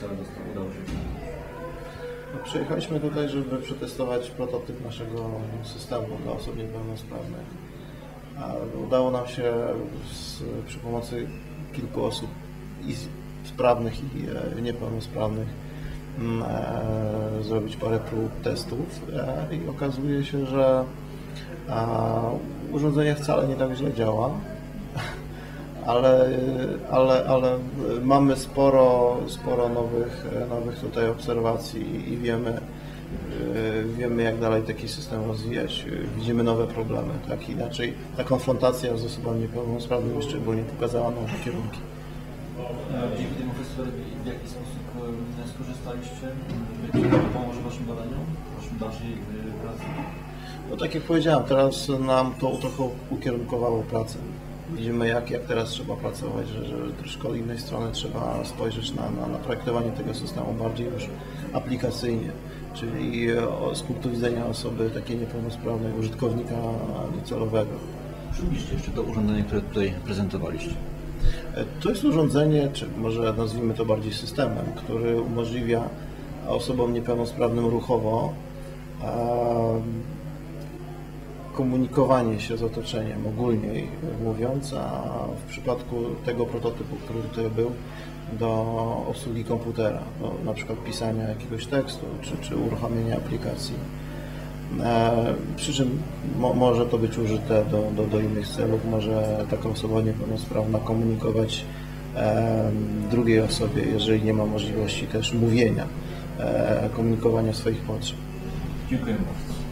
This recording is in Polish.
cały zestaw udał się. No, przyjechaliśmy tutaj, żeby przetestować prototyp naszego systemu dla osób niepełnosprawnych. Udało nam się z, przy pomocy kilku osób i sprawnych i e, niepełnosprawnych mm, e, zrobić parę prób testów e, i okazuje się, że urządzenie wcale nie tak źle działa ale, ale, ale mamy sporo, sporo nowych, nowych tutaj obserwacji i wiemy, wiemy jak dalej taki system rozwijać. Widzimy nowe problemy, tak? Inaczej ta konfrontacja z osobami niepełnosprawnymi szczególnie pokazała nowe kierunki. Dzięki temu festiwalowi w jaki sposób e, skorzystaliście? To pomoże Waszym badaniom, Waszym dalszej e, pracy? No tak jak powiedziałem, teraz nam to trochę ukierunkowało pracę. Widzimy jak, jak teraz trzeba pracować, że, że troszkę od innej strony trzeba spojrzeć na, na, na projektowanie tego systemu bardziej już aplikacyjnie, czyli z punktu widzenia osoby takiej niepełnosprawnej, użytkownika docelowego. Przybliżcie jeszcze to urządzenie, które tutaj prezentowaliście. E, To jest urządzenie, czy może nazwijmy to bardziej systemem, który umożliwia osobom niepełnosprawnym ruchowo em, komunikowanie się z otoczeniem ogólniej mówiąc, a w przypadku tego prototypu, który tutaj był, do obsługi komputera, do na przykład pisania jakiegoś tekstu czy, czy uruchamiania aplikacji. E, Przy czym mo, może to być użyte do, do, do innych celów, może taka osoba niepełnosprawna komunikować e, drugiej osobie, jeżeli nie ma możliwości też mówienia, e, komunikowania swoich potrzeb. Dziękuję bardzo.